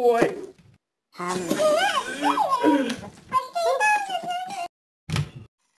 boy. Um,